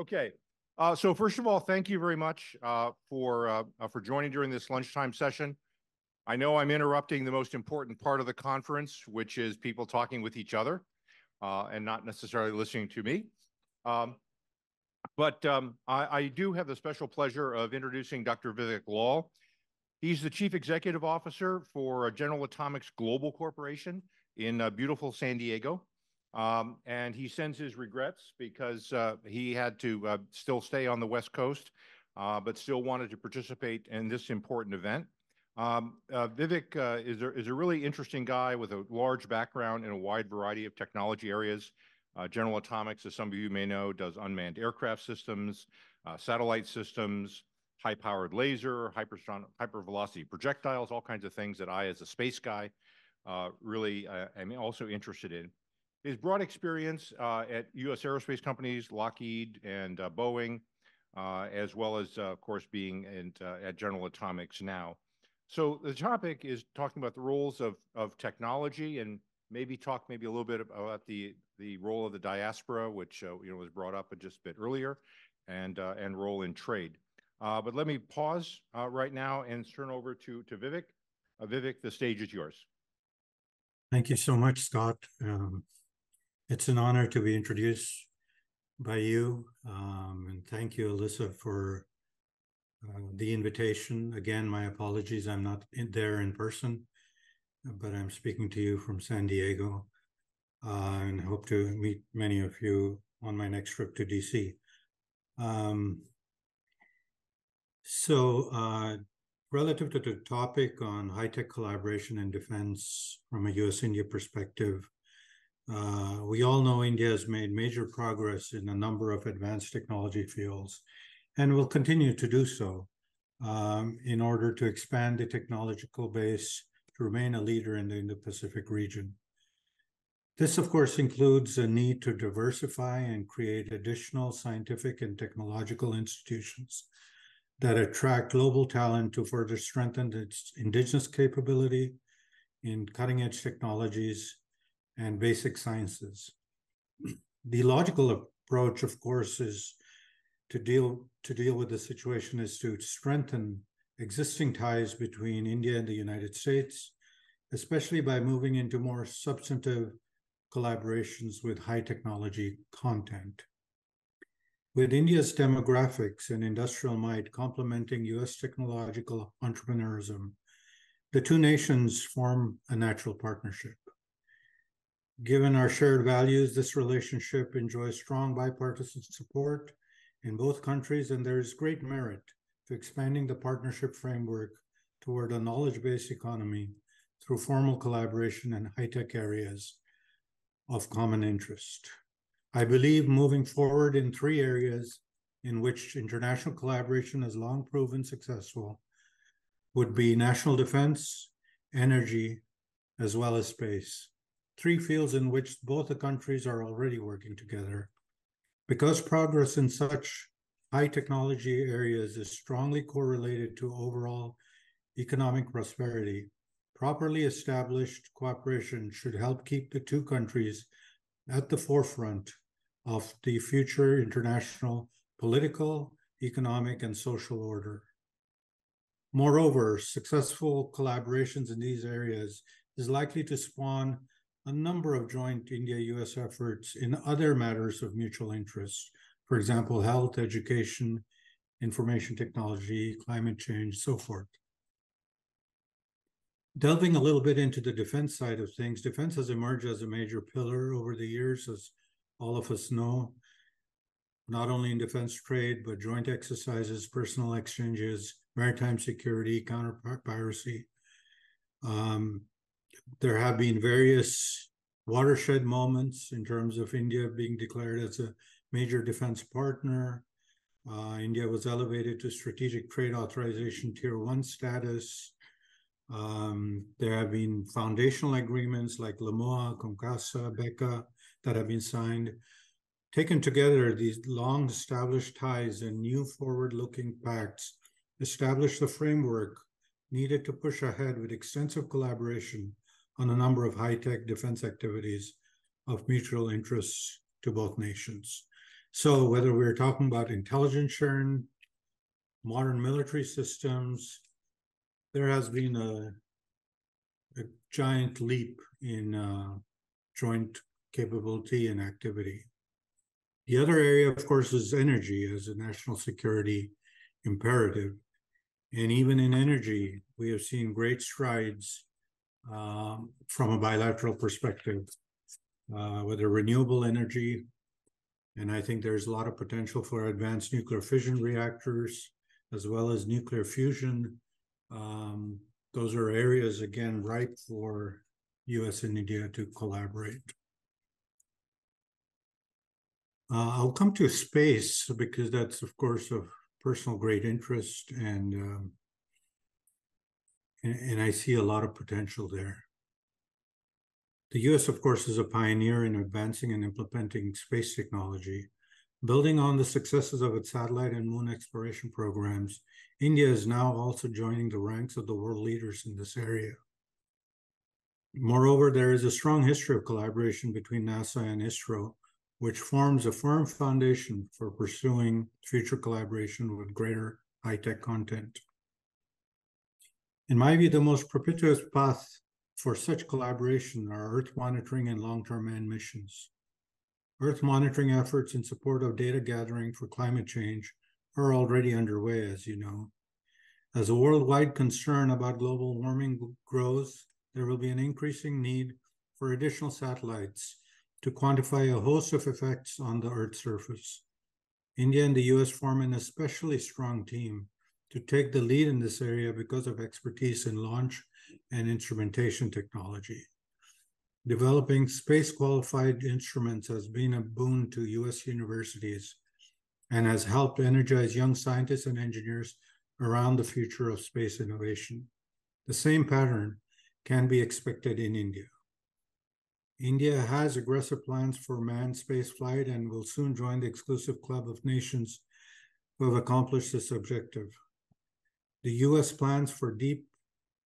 Okay. Uh, so first of all, thank you very much uh, for uh, for joining during this lunchtime session. I know I'm interrupting the most important part of the conference, which is people talking with each other uh, and not necessarily listening to me. Um, but um, I, I, do have the special pleasure of introducing Dr. Vivek Lall. He's the Chief Executive Officer for General Atomics Global Corporation in uh, beautiful San Diego. Um, and he sends his regrets because uh, he had to uh, still stay on the West Coast, uh, but still wanted to participate in this important event. Um, uh, Vivek uh, is, a, is a really interesting guy with a large background in a wide variety of technology areas. Uh, General Atomics, as some of you may know, does unmanned aircraft systems, satellite systems, high-powered laser, hypervelocity projectiles, all kinds of things that I, as a space guy, really am also interested in. His broad experience uh, at U.S. aerospace companies, Lockheed and uh, Boeing, uh, as well as, uh, of course, being in, uh, at General Atomics now. So the topic is talking about the roles of, of technology and maybe talk maybe a little bit about the, the role of the diaspora, which uh, you know was brought up just a bit earlier, and, and role in trade. but let me pause right now and turn over to, to Vivek. Vivek, the stage is yours. Thank you so much, Scott. Um, it's an honor to be introduced by you. Um, and thank you, Alyssa, for uh, the invitation. Again, my apologies. I'm not in there in person, but I'm speaking to you from San Diego uh, and hope to meet many of you on my next trip to DC. Um, so, uh, relative to the topic on high tech collaboration and defense from a US India perspective, uh, we all know India has made major progress in a number of advanced technology fields and will continue to do so um, in order to expand the technological base to remain a leader in the Indo-Pacific region. This, of course, includes a need to diversify and create additional scientific and technological institutions that attract global talent to further strengthen its indigenous capability in cutting edge technologies and basic sciences. The logical approach, of course, is to deal to deal with the situation is to strengthen existing ties between India and the United States, especially by moving into more substantive collaborations with high technology content. With India's demographics and industrial might complementing US technological entrepreneurism, the two nations form a natural partnership. Given our shared values, this relationship enjoys strong bipartisan support in both countries, and there is great merit to expanding the partnership framework toward a knowledge based economy through formal collaboration in high tech areas of common interest. I believe moving forward in three areas in which international collaboration has long proven successful would be national defense, energy, as well as space three fields in which both the countries are already working together. Because progress in such high technology areas is strongly correlated to overall economic prosperity, properly established cooperation should help keep the two countries at the forefront of the future international political, economic, and social order. Moreover, successful collaborations in these areas is likely to spawn a number of joint India-US efforts in other matters of mutual interest, for example, health, education, information technology, climate change, so forth. Delving a little bit into the defense side of things, defense has emerged as a major pillar over the years, as all of us know, not only in defense trade, but joint exercises, personal exchanges, maritime security, counter piracy. Um, there have been various watershed moments in terms of India being declared as a major defense partner. Uh, India was elevated to strategic trade authorization tier one status. Um, there have been foundational agreements like LEMOA, COMCASA, BECA that have been signed. Taken together, these long established ties and new forward looking pacts establish the framework needed to push ahead with extensive collaboration on a number of high-tech defense activities of mutual interest to both nations. So whether we're talking about intelligence sharing, modern military systems, there has been a, a giant leap in uh, joint capability and activity. The other area, of course, is energy as a national security imperative. And even in energy, we have seen great strides um, from a bilateral perspective, uh, whether renewable energy, and I think there's a lot of potential for advanced nuclear fission reactors, as well as nuclear fusion. Um, those are areas, again, ripe for US and India to collaborate. Uh, I'll come to space because that's, of course, of personal great interest and, um, and, and I see a lot of potential there. The US, of course, is a pioneer in advancing and implementing space technology. Building on the successes of its satellite and moon exploration programs, India is now also joining the ranks of the world leaders in this area. Moreover, there is a strong history of collaboration between NASA and ISRO, which forms a firm foundation for pursuing future collaboration with greater high-tech content. In my view, the most propitious path for such collaboration are Earth monitoring and long-term manned missions. Earth monitoring efforts in support of data gathering for climate change are already underway, as you know. As a worldwide concern about global warming grows, there will be an increasing need for additional satellites to quantify a host of effects on the Earth's surface. India and the US form an especially strong team to take the lead in this area because of expertise in launch and instrumentation technology. Developing space qualified instruments has been a boon to US universities and has helped energize young scientists and engineers around the future of space innovation. The same pattern can be expected in India. India has aggressive plans for manned spaceflight and will soon join the exclusive club of nations who have accomplished this objective. The US plans for deep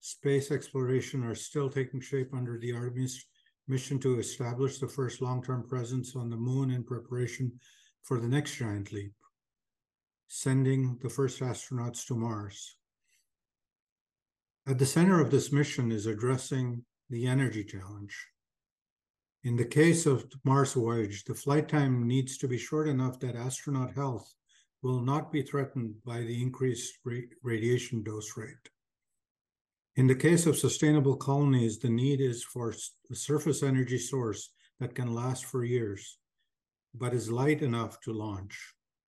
space exploration are still taking shape under the Artemis mission to establish the first long term presence on the moon in preparation for the next giant leap, sending the first astronauts to Mars. At the center of this mission is addressing the energy challenge. In the case of Mars voyage, the flight time needs to be short enough that astronaut health will not be threatened by the increased radiation dose rate. In the case of sustainable colonies, the need is for a surface energy source that can last for years, but is light enough to launch.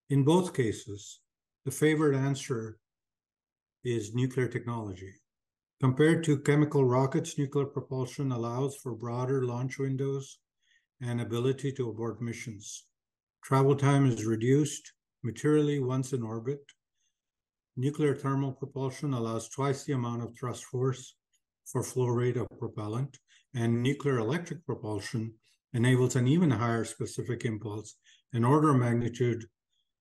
In both cases, the favored answer is nuclear technology. Compared to chemical rockets, nuclear propulsion allows for broader launch windows and ability to abort missions. Travel time is reduced materially once in orbit. Nuclear thermal propulsion allows twice the amount of thrust force for flow rate of propellant, and nuclear electric propulsion enables an even higher specific impulse, and order of magnitude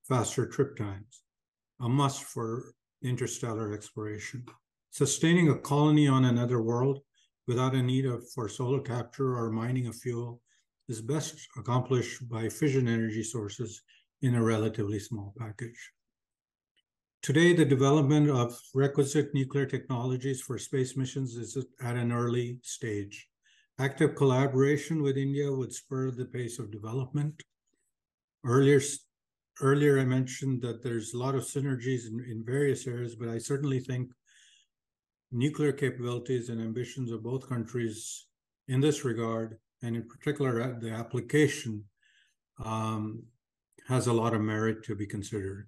faster trip times, a must for interstellar exploration sustaining a colony on another world without a need of, for solar capture or mining of fuel is best accomplished by fission energy sources in a relatively small package. Today, the development of requisite nuclear technologies for space missions is at an early stage. Active collaboration with India would spur the pace of development. Earlier, earlier I mentioned that there's a lot of synergies in, in various areas, but I certainly think nuclear capabilities and ambitions of both countries in this regard, and in particular uh, the application, um, has a lot of merit to be considered.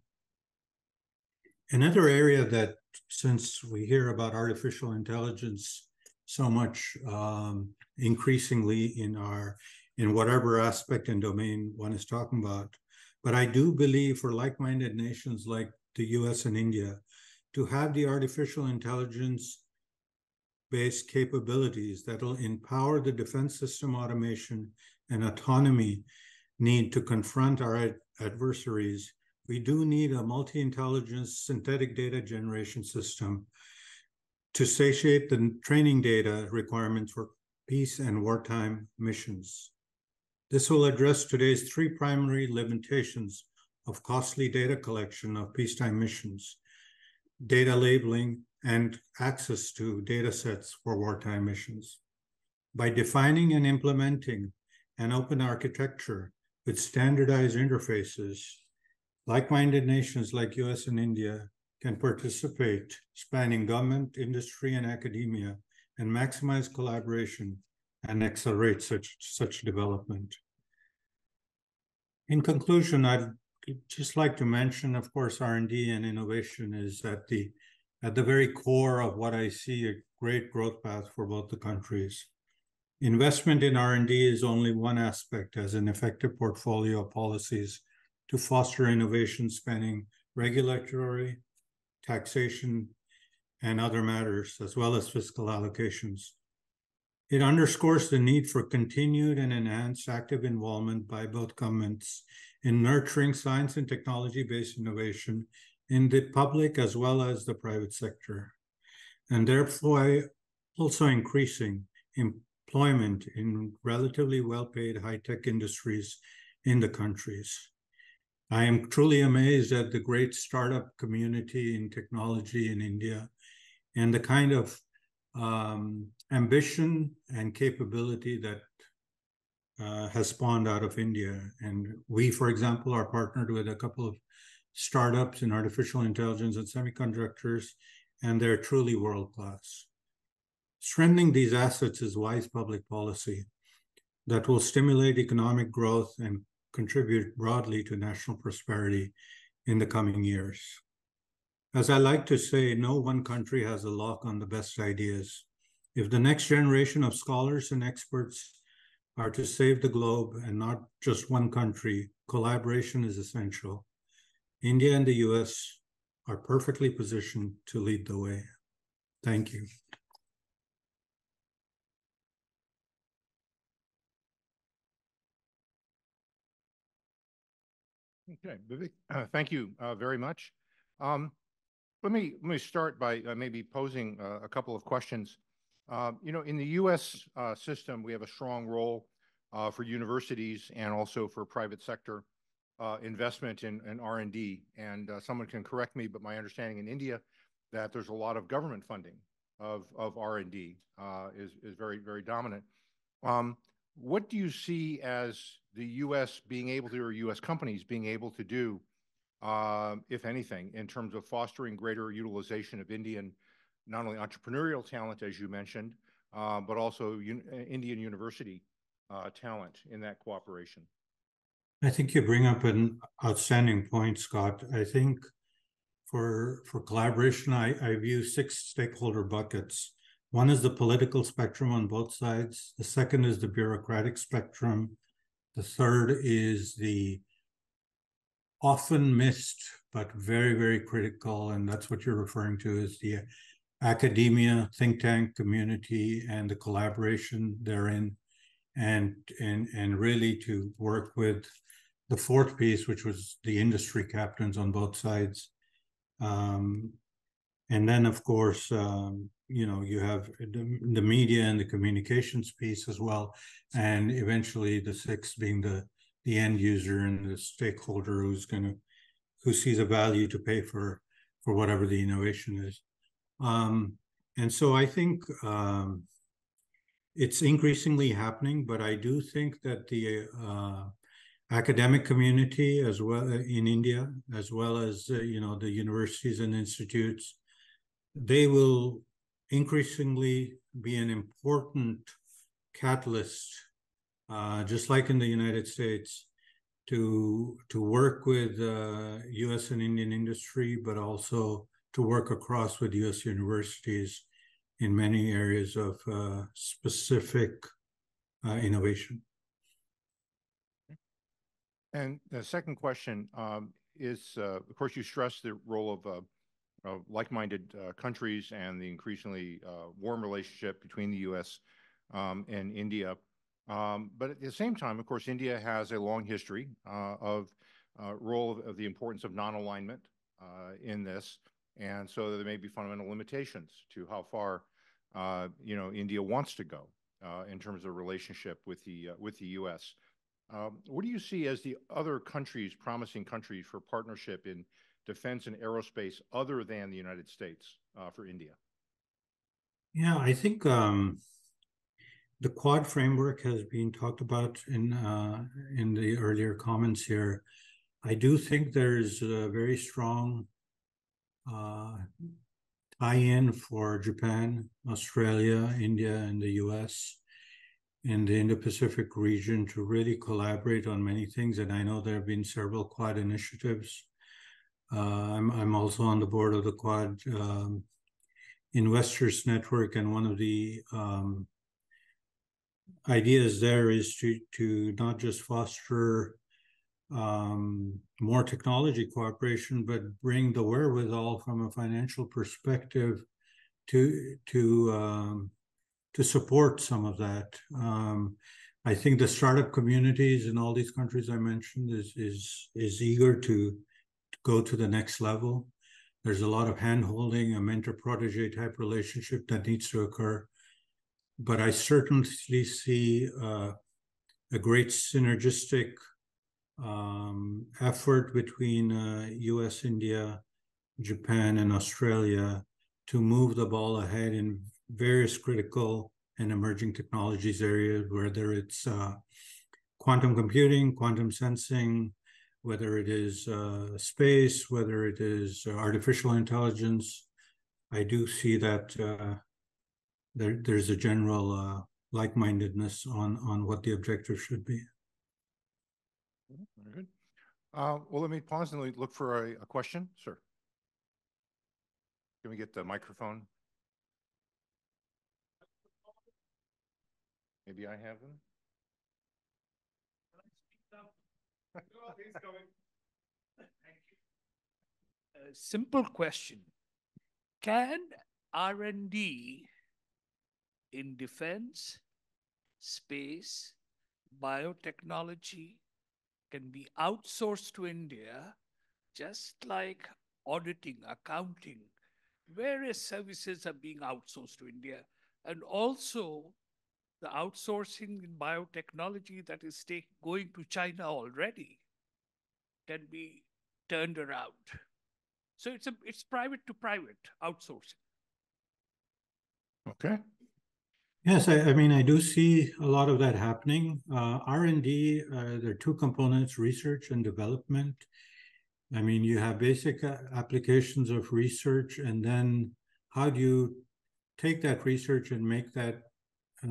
Another area that, since we hear about artificial intelligence so much um, increasingly in our in whatever aspect and domain one is talking about, but I do believe for like-minded nations like the U.S. and India, to have the artificial intelligence based capabilities that'll empower the defense system automation and autonomy need to confront our adversaries, we do need a multi-intelligence synthetic data generation system to satiate the training data requirements for peace and wartime missions. This will address today's three primary limitations of costly data collection of peacetime missions, data labeling, and access to data sets for wartime missions. By defining and implementing an open architecture with standardized interfaces, like-minded nations like US and India can participate, spanning government, industry, and academia, and maximize collaboration and accelerate such, such development. In conclusion, I'd just like to mention, of course, R&D and innovation is at the at the very core of what I see a great growth path for both the countries. Investment in R&D is only one aspect as an effective portfolio of policies to foster innovation spanning regulatory, taxation, and other matters, as well as fiscal allocations. It underscores the need for continued and enhanced active involvement by both governments in nurturing science and technology-based innovation in the public as well as the private sector, and therefore also increasing employment in relatively well-paid high-tech industries in the countries. I am truly amazed at the great startup community in technology in India and the kind of um, ambition and capability that uh, has spawned out of India. And we, for example, are partnered with a couple of startups in artificial intelligence and semiconductors, and they're truly world class. Strengthening these assets is wise public policy that will stimulate economic growth and contribute broadly to national prosperity in the coming years. As I like to say, no one country has a lock on the best ideas. If the next generation of scholars and experts are to save the globe and not just one country, collaboration is essential. India and the US are perfectly positioned to lead the way. Thank you. Okay, Vivek, uh, thank you uh, very much. Um, let me let me start by uh, maybe posing uh, a couple of questions. Uh, you know, in the U.S. Uh, system, we have a strong role for universities and also for private sector investment in, in R&D. And someone can correct me, but my understanding in India that there's a lot of government funding of of R&D is is very very dominant. Um, what do you see as the U.S. being able to, or U.S. companies being able to do, uh, if anything, in terms of fostering greater utilization of Indian, not only entrepreneurial talent, as you mentioned, uh, but also un uh, Indian university uh, talent in that cooperation? I think you bring up an outstanding point, Scott. I think for for collaboration, I, I view six stakeholder buckets. One is the political spectrum on both sides. The second is the bureaucratic spectrum. The third is the often missed, but very, very critical, and that's what you're referring to, is the academia, think tank community, and the collaboration therein, and and and really to work with the fourth piece, which was the industry captains on both sides. Um, and then, of course, um, you know you have the, the media and the communications piece as well and eventually the sixth being the the end user and the stakeholder who's going to who sees a value to pay for for whatever the innovation is. Um, and so i think um, it's increasingly happening but i do think that the uh, academic community as well in india as well as uh, you know the universities and institutes they will increasingly be an important catalyst, uh, just like in the United States, to to work with uh, U.S. and Indian industry, but also to work across with U.S. universities in many areas of uh, specific uh, innovation. And the second question um, is, uh, of course, you stress the role of uh, like-minded uh, countries and the increasingly uh, warm relationship between the U.S. Um, and India. Um, but at the same time, of course, India has a long history uh, of uh, role of, of, the importance of non-alignment uh, in this, and so there may be fundamental limitations to how far you know India wants to go in terms of relationship with the with the U.S. Um, what do you see as the other countries, promising countries for partnership in defense and aerospace other than the United States uh, for India? Yeah, I think um, the Quad framework has been talked about in uh, in the earlier comments here. I do think there's a very strong uh, tie-in for Japan, Australia, India, and the U.S. in the Indo-Pacific region to really collaborate on many things. And I know there have been several Quad initiatives. Uh, I'm I'm also on the board of the Quad um, Investors Network, and one of the um, ideas there is to to not just foster um, more technology cooperation, but bring the wherewithal from a financial perspective to to um, to support some of that. Um, I think the startup communities in all these countries I mentioned is is is eager to, to go to the next level. There's a lot of handholding, a mentor protege type relationship that needs to occur but I certainly see uh, a great synergistic um, effort between uh, US, India, Japan, and Australia to move the ball ahead in various critical and emerging technologies areas, whether it's uh, quantum computing, quantum sensing, whether it is uh, space, whether it is artificial intelligence. I do see that uh, there, there's a general uh, like-mindedness on on what the objective should be. Very good. Uh, well, let me pause and look for a, a question, sir. Can we get the microphone? Maybe I have them. A simple question. Can R&D in defense, space, biotechnology can be outsourced to India, just like auditing, accounting, various services are being outsourced to India. And also, the outsourcing in biotechnology that is take, going to China already can be turned around. So it's a it's private to private outsourcing. Okay. Yes, I, I, mean, I do see a lot of that happening. Uh, R&D, uh, there are two components, research and development. I mean, you have basic uh, applications of research, and then how do you take that research and make that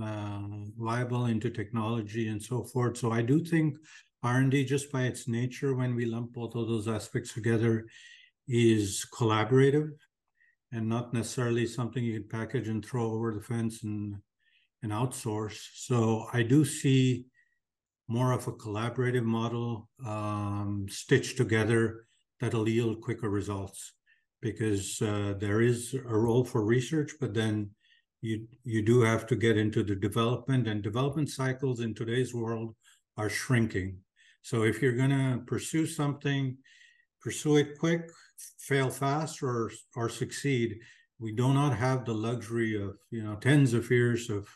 uh, viable into technology and so forth. So I do think R&D, just by its nature, when we lump both of those aspects together, is collaborative and not necessarily something you can package and throw over the fence and and outsource. So I do see more of a collaborative model um, stitched together that'll yield quicker results because uh, there is a role for research, but then you you do have to get into the development and development cycles in today's world are shrinking. So if you're going to pursue something, pursue it quick, fail fast, or or succeed. We do not have the luxury of you know tens of years of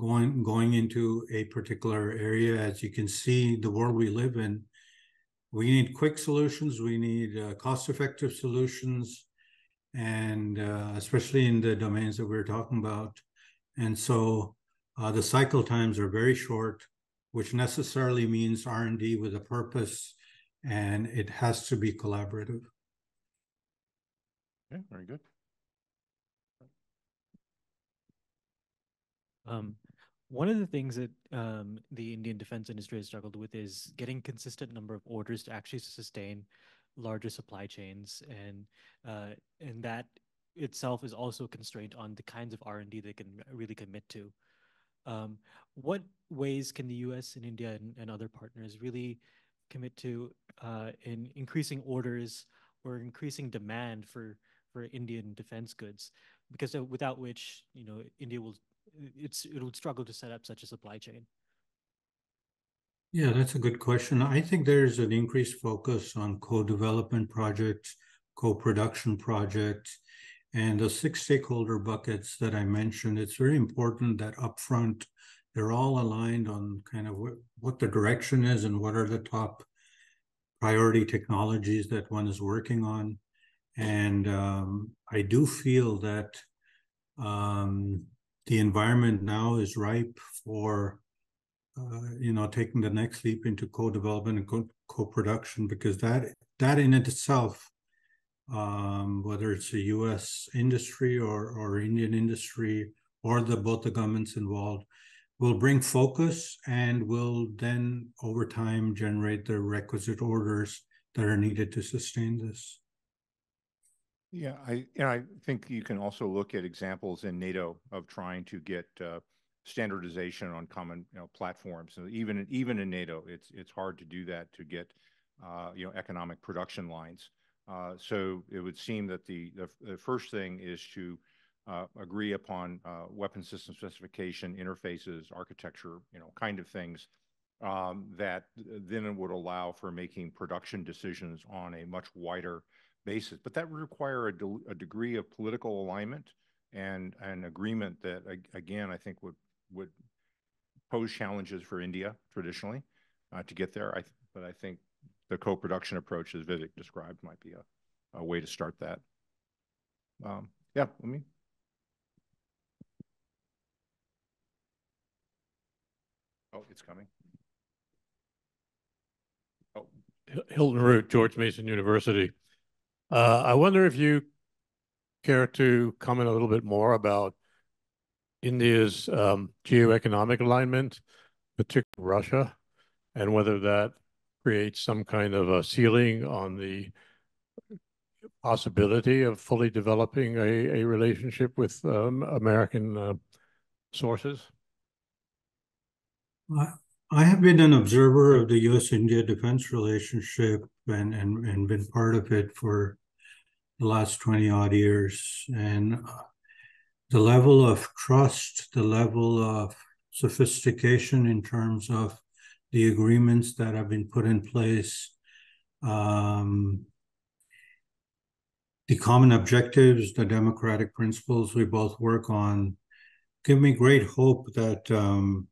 going going into a particular area. As you can see, the world we live in, we need quick solutions. We need uh, cost-effective solutions, and uh, especially in the domains that we're talking about. And so, uh, the cycle times are very short, which necessarily means R and D with a purpose, and it has to be collaborative. Okay, very good. Um, one of the things that um, the Indian defense industry has struggled with is getting consistent number of orders to actually sustain larger supply chains, and uh, and that itself is also constrained on the kinds of R and D they can really commit to. Um, what ways can the U.S. and India and, and other partners really commit to uh, in increasing orders or increasing demand for for Indian defense goods? Because uh, without which, you know, India will it's it would struggle to set up such a supply chain? Yeah, that's a good question. I think there's an increased focus on co-development projects, co-production projects, and the six stakeholder buckets that I mentioned. It's very important that upfront they're all aligned on kind of what, what the direction is and what are the top priority technologies that one is working on. And um, I do feel that um, the environment now is ripe for, uh, you know, taking the next leap into co-development and co- co-production because that that in itself, um, whether it's a U.S. industry or or Indian industry or the both the governments involved, will bring focus and will then over time generate the requisite orders that are needed to sustain this. Yeah, I, and I think you can also look at examples in NATO of trying to get uh, standardization on common, you know, platforms. So even even in NATO, it's it's hard to do that to get, uh, you know, economic production lines. Uh, so it would seem that the the, the first thing is to uh, agree upon uh, weapon system specification, interfaces, architecture, you know, kind of things um, that then would allow for making production decisions on a much wider basis. But that would require a, de a degree of political alignment and an agreement that, again, I think would would pose challenges for India traditionally uh, to get there. I but I think the co-production approach, as Vivek described, might be a, a way to start that. Um, yeah, let me. Oh, it's coming. Oh. Hilton Root, George Mason University. Uh, I wonder if you care to comment a little bit more about India's um, geoeconomic alignment, particularly Russia, and whether that creates some kind of a ceiling on the possibility of fully developing a, a relationship with um, American uh, sources? I have been an observer of the U.S.-India defense relationship and, and, and been part of it for the last 20 odd years. And uh, the level of trust, the level of sophistication in terms of the agreements that have been put in place, um, the common objectives, the democratic principles we both work on, give me great hope that um,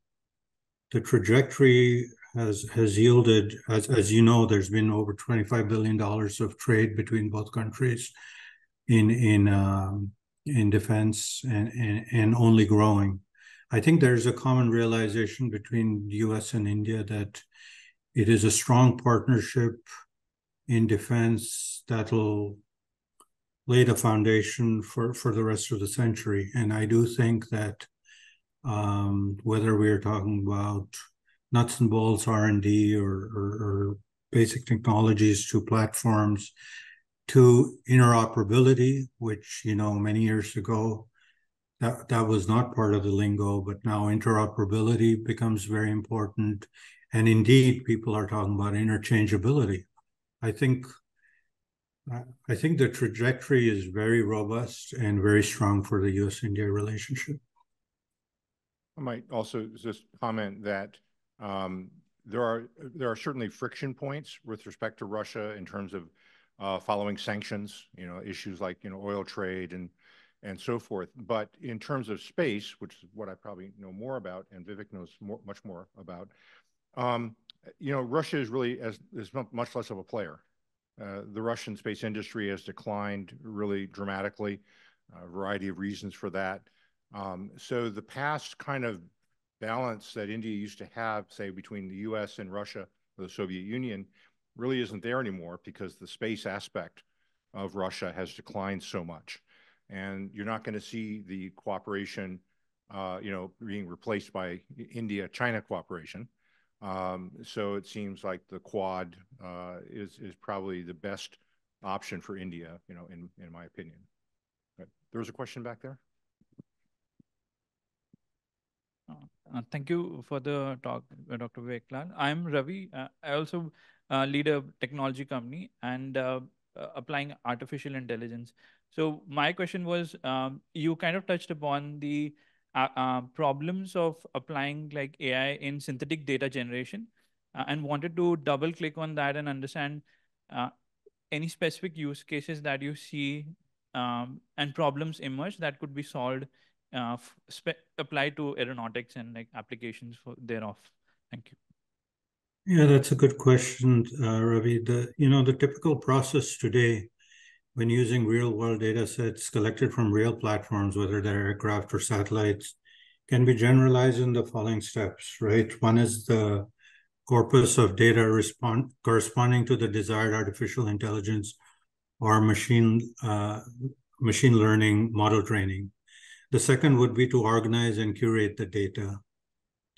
the trajectory has has yielded, as as you know, there's been over 25 billion dollars of trade between both countries in in um, in defense and, and and only growing. I think there's a common realization between the U.S. and India that it is a strong partnership in defense that'll lay the foundation for for the rest of the century. And I do think that um, whether we are talking about nuts and bolts R&D or, or, or basic technologies to platforms to interoperability, which, you know, many years ago, that, that was not part of the lingo, but now interoperability becomes very important. And indeed, people are talking about interchangeability. I think I think the trajectory is very robust and very strong for the U.S.-India relationship. I might also just comment that um, there are there are certainly friction points with respect to Russia in terms of uh, following sanctions, you know, issues like you know oil trade and and so forth. But in terms of space, which is what I probably know more about, and Vivek knows more, much more about, um, you know, Russia is really as is much less of a player. Uh, the Russian space industry has declined really dramatically. A variety of reasons for that. Um, so the past kind of balance that India used to have, say, between the US and Russia or the Soviet Union, really isn't there anymore because the space aspect of Russia has declined so much. And you're not going to see the cooperation, uh, you know, being replaced by India-China cooperation. Um, so it seems like the Quad uh, is is probably the best option for India, you know, in in my opinion. There was a question back there. Uh, thank you for the talk, uh, Dr. Vivek Lall. I'm Ravi. Uh, I also uh, lead a technology company and uh, uh, applying artificial intelligence. So my question was, um, you kind of touched upon the problems of applying like AI in synthetic data generation and wanted to double click on that and understand any specific use cases that you see um, and problems emerge that could be solved uh, apply to aeronautics and like applications for thereof? Thank you. Yeah, that's a good question, uh, Ravi. The you know the typical process today, when using real world data sets collected from real platforms, whether they're aircraft or satellites, can be generalized in the following steps. Right, one is the corpus of data respond corresponding to the desired artificial intelligence or machine uh, machine learning model training. The second would be to organize and curate the data.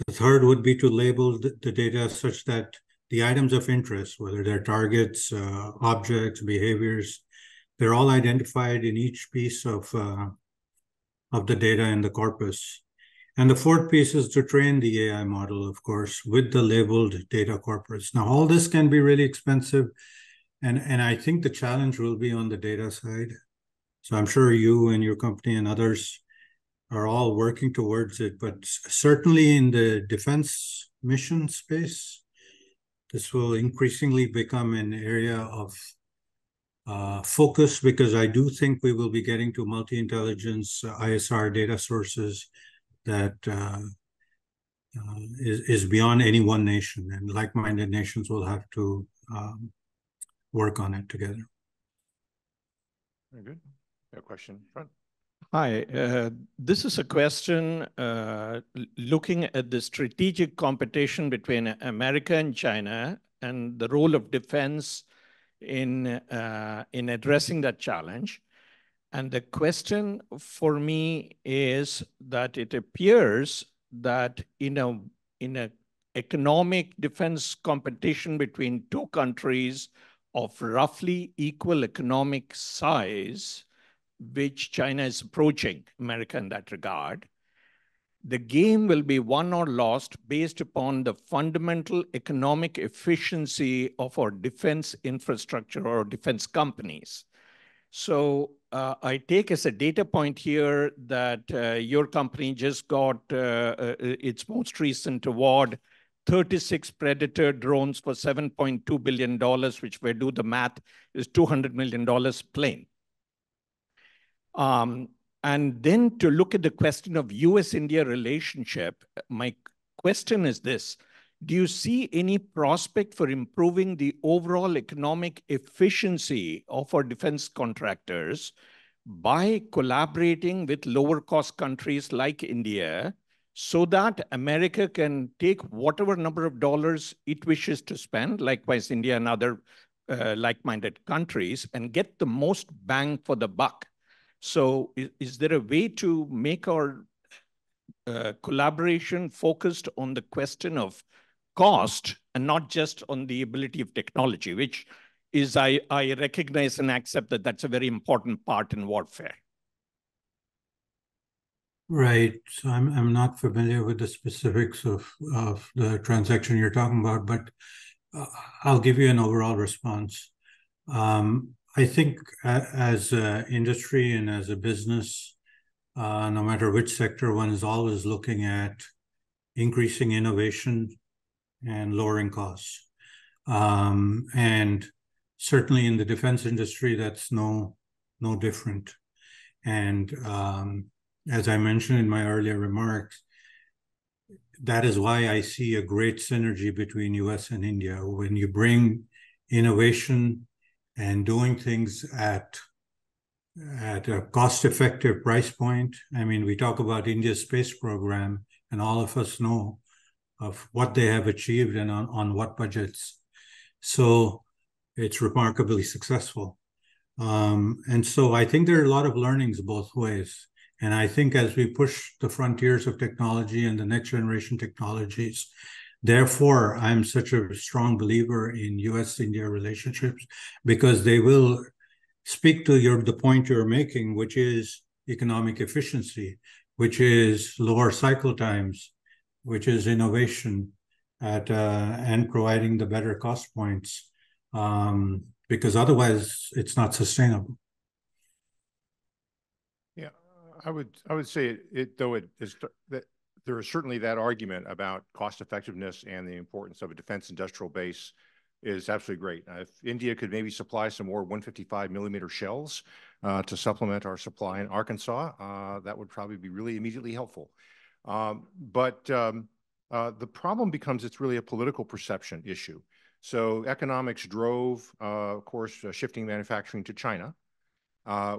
The third would be to label the data such that the items of interest, whether they're targets, uh, objects, behaviors, they're all identified in each piece of, uh, of the data in the corpus. And the fourth piece is to train the AI model, of course, with the labeled data corpus. Now, all this can be really expensive. And, and I think the challenge will be on the data side. So I'm sure you and your company and others are all working towards it, but certainly in the defense mission space, this will increasingly become an area of uh, focus because I do think we will be getting to multi-intelligence uh, ISR data sources that uh, uh, is, is beyond any one nation and like-minded nations will have to um, work on it together. Very good. a question front. Hi, uh, this is a question uh, looking at the strategic competition between America and China and the role of defense in, uh, in addressing that challenge. And the question for me is that it appears that in a, in a economic defense competition between two countries of roughly equal economic size, which China is approaching America in that regard. The game will be won or lost based upon the fundamental economic efficiency of our defense infrastructure or defense companies. So uh, I take as a data point here that uh, your company just got uh, uh its most recent award, 36 Predator drones for $7.2 billion, which, we do the math, is $200 million plane. Um, and then to look at the question of US-India relationship, my question is this. Do you see any prospect for improving the overall economic efficiency of our defense contractors by collaborating with lower cost countries like India so that America can take whatever number of dollars it wishes to spend, likewise India and other uh, like-minded countries, and get the most bang for the buck so is, is there a way to make our uh, collaboration focused on the question of cost and not just on the ability of technology, which is I, I recognize and accept that that's a very important part in warfare. Right. So I'm I'm not familiar with the specifics of of the transaction you're talking about, but uh, I'll give you an overall response. Um, I think as an industry and as a business, uh, no matter which sector, one is always looking at increasing innovation and lowering costs. Um, and certainly in the defense industry, that's no no different. And um, as I mentioned in my earlier remarks, that is why I see a great synergy between US and India. When you bring innovation and doing things at at a cost-effective price point. I mean, we talk about India's space program, and all of us know of what they have achieved and on, on what budgets. So it's remarkably successful. Um, and so I think there are a lot of learnings both ways. And I think as we push the frontiers of technology and the next generation technologies, Therefore, I'm such a strong believer in US-India relationships because they will speak to your the point you're making, which is economic efficiency, which is lower cycle times, which is innovation at uh, and providing the better cost points, um, because otherwise it's not sustainable. Yeah, I would I would say it, it though it is that there is certainly that argument about cost effectiveness and the importance of a defense industrial base is absolutely great. Uh, if India could maybe supply some more 155 millimeter shells uh, to supplement our supply in Arkansas, uh, that would probably be really immediately helpful. Um, but um, uh, the problem becomes it's really a political perception issue. So economics drove, uh, of course, uh, shifting manufacturing to China,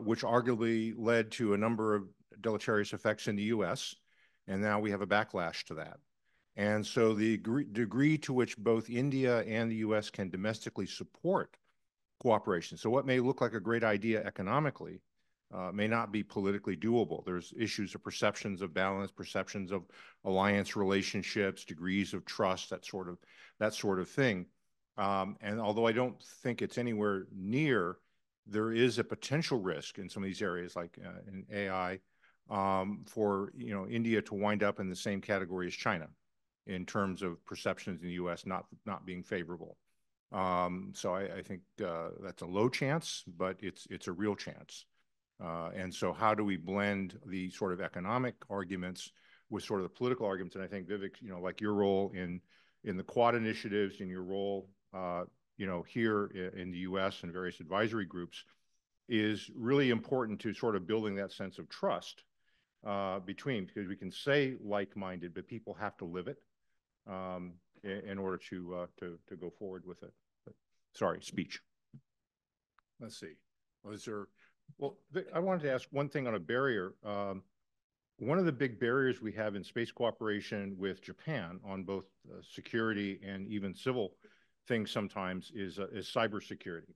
which arguably led to a number of deleterious effects in the U.S. And now we have a backlash to that. And so the degree to which both India and the US can domestically support cooperation. So what may look like a great idea economically uh, may not be politically doable. There's issues of perceptions of balance, perceptions of alliance relationships, degrees of trust, that sort of that sort of thing. Um, and although I don't think it's anywhere near, there is a potential risk in some of these areas, like uh, in AI, um, for you know India to wind up in the same category as China in terms of perceptions in the U.S. not not being favorable. Um, so I, I think uh, that's a low chance, but it's it's a real chance. Uh, and so how do we blend the sort of economic arguments with sort of the political arguments? And I think Vivek, you know, like your role in in the Quad initiatives, in your role, uh, you know, here in the U.S. and various advisory groups, is really important to sort of building that sense of trust uh, between because we can say like-minded, but people have to live it um, in, in, order to, uh, to, to go forward with it. But, sorry, speech. Let's see. Was there, well, I wanted to ask one thing on a barrier. Um, one of the big barriers we have in space cooperation with Japan on both uh, security and even civil things sometimes is, uh, is cybersecurity.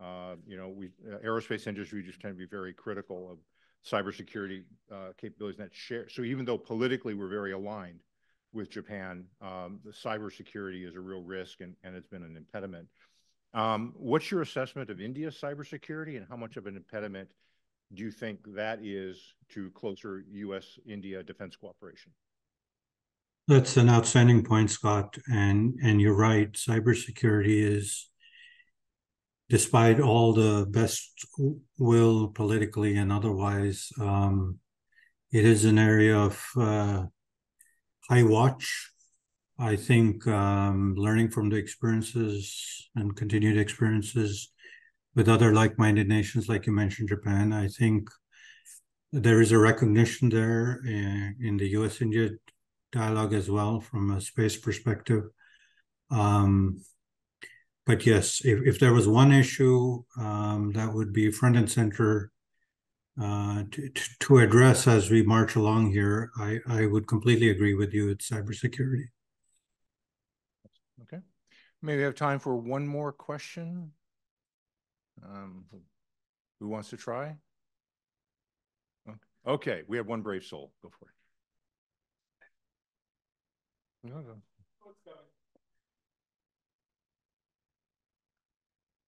Uh, you know, we uh, aerospace industry just tend to be very critical of cybersecurity uh, capabilities that share. So even though politically we're very aligned, with Japan, um, the cybersecurity is a real risk and, and it's been an impediment. Um, what's your assessment of India's cybersecurity and how much of an impediment do you think that is to closer U.S.-India defense cooperation? That's an outstanding point, Scott. And and you're right. Cybersecurity is, despite all the best will politically and otherwise, um, it is an area of uh, I watch. I think um, learning from the experiences and continued experiences with other like-minded nations, like you mentioned, Japan, I think there is a recognition there in, in the U.S.-India dialogue as well from a space perspective. Um, but yes, if, if there was one issue um, that would be front and center uh, to, to address as we march along here, I, I would completely agree with you. It's cybersecurity. Okay. Maybe we have time for one more question. Um, who wants to try? Okay, we have one brave soul. Go for it. No, no.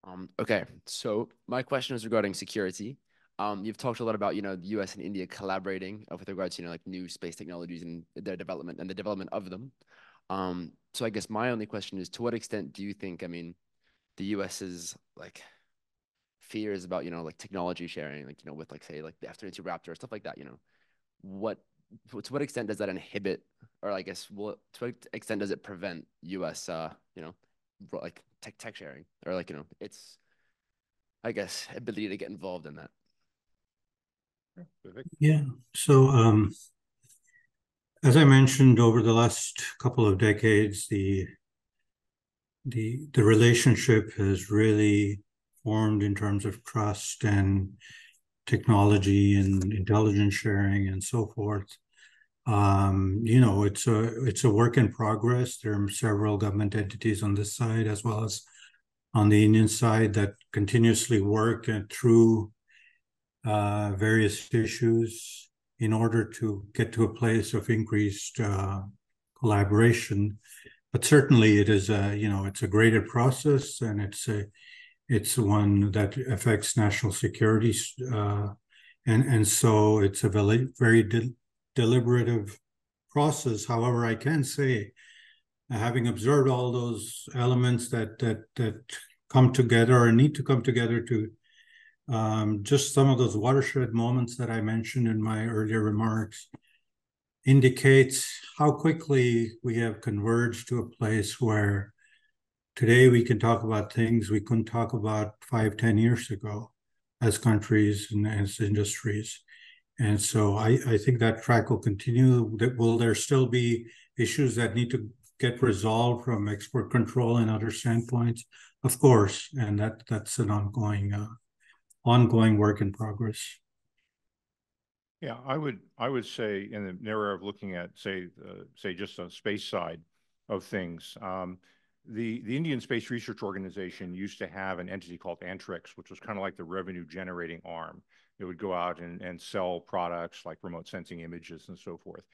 Um, okay, so my question is regarding security. Um, you've talked a lot about, you know, the US and India collaborating uh, with regards to, you know, like new space technologies and their development and the development of them. Um, so I guess my only question is, to what extent do you think, I mean, the US's like fears about, you know, like technology sharing, like, you know, with like, say, like the F-22 Raptor, stuff like that, you know, what, to what extent does that inhibit, or I guess, what, to what extent does it prevent US, uh, you know, like tech, tech sharing or like, you know, it's, I guess, ability to get involved in that? Yeah. So, um, as I mentioned, over the last couple of decades, the the the relationship has really formed in terms of trust and technology and intelligence sharing and so forth. Um, you know, it's a it's a work in progress. There are several government entities on this side as well as on the Indian side that continuously work through uh, various issues in order to get to a place of increased uh, collaboration. But certainly, it is a you know it's a graded process, and it's a it's one that affects national security, uh, and and so it's a very very deliberative process. However, I can say, having observed all those elements that that that come together or need to come together to um, just some of those watershed moments that I mentioned in my earlier remarks indicates how quickly we have converged to a place where today we can talk about things we couldn't talk about five, ten years ago as countries and as industries. And so I, I think that track will continue. That will there still be issues that need to get resolved from export control and other standpoints? Of course, and that that's an ongoing uh, ongoing work in progress. Yeah, I would I would say in the narrow of looking at say uh, say just the space side of things. Um, the the Indian Space Research Organization used to have an entity called Antrix, which was kind of like the revenue generating arm. It would go out and, and sell products like remote sensing images and so forth.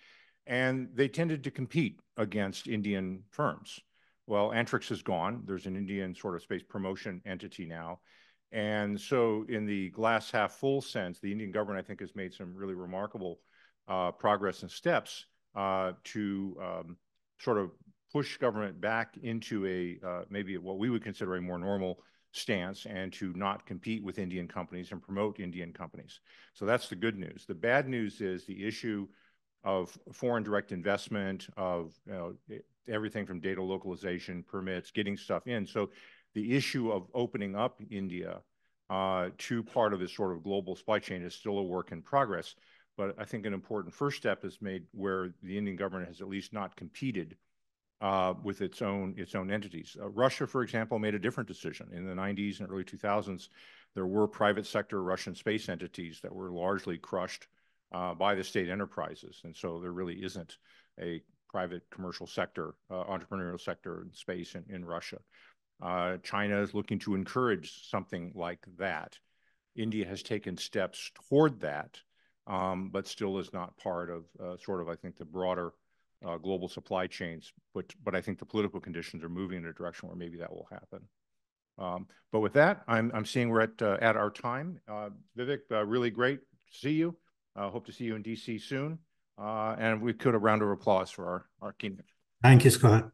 And they tended to compete against Indian firms. Well, Antrix is gone. There's an Indian sort of space promotion entity now. And so in the glass half full sense, the Indian government, I think, has made some really remarkable uh, progress and steps uh, to um, sort of push government back into a uh, maybe what we would consider a more normal stance and to not compete with Indian companies and promote Indian companies. So that's the good news. The bad news is the issue of foreign direct investment, of you know, everything from data localization, permits, getting stuff in. So the issue of opening up India uh, to part of this sort of global supply chain is still a work in progress. But I think an important first step is made where the Indian government has at least not competed uh, with its own its own entities. Uh, Russia, for example, made a different decision in the 90s and early 2000s. There were private sector Russian space entities that were largely crushed uh, by the state enterprises, and so there really isn't a private commercial sector, uh, entrepreneurial sector in space in, in Russia. Uh, China is looking to encourage something like that. India has taken steps toward that, um, but still is not part of uh, sort of, I think, the broader uh, global supply chains. But, but I think the political conditions are moving in a direction where maybe that will happen. Um, but with that, I'm, I'm seeing we're at, uh, at our time. Uh, Vivek, uh, really great to see you. Uh, hope to see you in DC soon. Uh, and we could a round of applause for our, our keynote. Thank you, Scott.